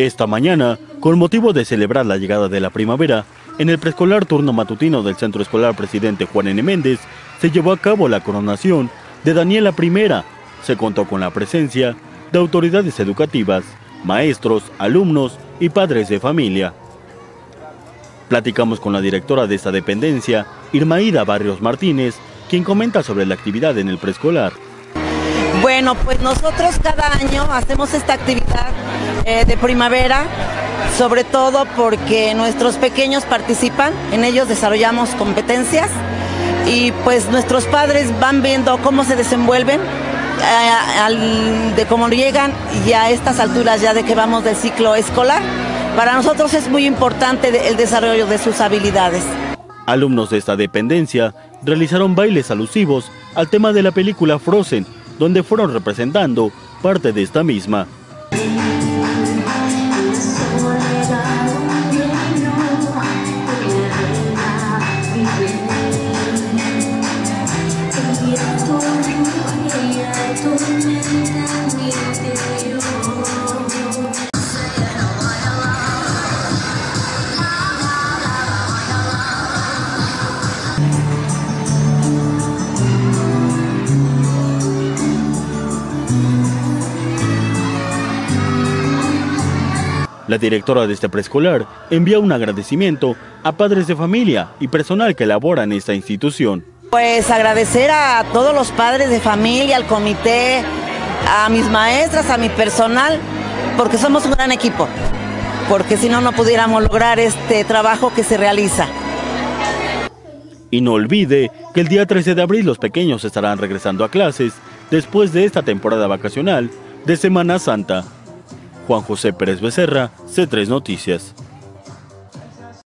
Esta mañana, con motivo de celebrar la llegada de la primavera, en el preescolar turno matutino del Centro Escolar Presidente Juan N. Méndez, se llevó a cabo la coronación de Daniela I. Se contó con la presencia de autoridades educativas, maestros, alumnos y padres de familia. Platicamos con la directora de esta dependencia, Irmaída Barrios Martínez, quien comenta sobre la actividad en el preescolar. Bueno, pues nosotros cada año hacemos esta actividad eh, de primavera, sobre todo porque nuestros pequeños participan, en ellos desarrollamos competencias y pues nuestros padres van viendo cómo se desenvuelven, eh, de cómo llegan y a estas alturas ya de que vamos del ciclo escolar. Para nosotros es muy importante el desarrollo de sus habilidades. Alumnos de esta dependencia realizaron bailes alusivos al tema de la película Frozen, donde fueron representando parte de esta misma. La directora de este preescolar envía un agradecimiento a padres de familia y personal que labora en esta institución. Pues agradecer a todos los padres de familia, al comité, a mis maestras, a mi personal, porque somos un gran equipo, porque si no, no pudiéramos lograr este trabajo que se realiza. Y no olvide que el día 13 de abril los pequeños estarán regresando a clases después de esta temporada vacacional de Semana Santa. Juan José Pérez Becerra, C3 Noticias.